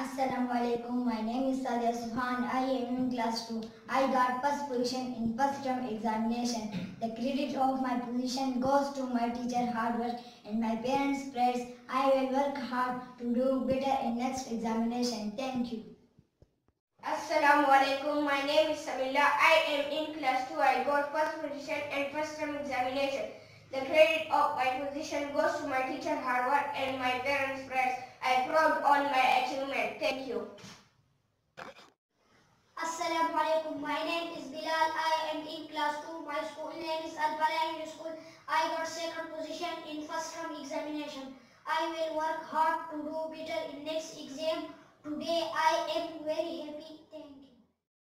Assalamu alaikum. My name is Sadia Subhan. I am in class 2. I got first position in first term examination. The credit of my position goes to my teacher hard work and my parents' prayers. I will work hard to do better in next examination. Thank you. Assalamu alaikum. My name is Samila. I am in class 2. I got first position and first term examination. The credit of my position goes to my teacher hard work and my parents' prayers. I proud on my Thank you. Assalamu alaikum. My name is Bilal. I am in class 2. My school name is Al Falah School. I got second position in first term examination. I will work hard to do better in next exam. Today I am very happy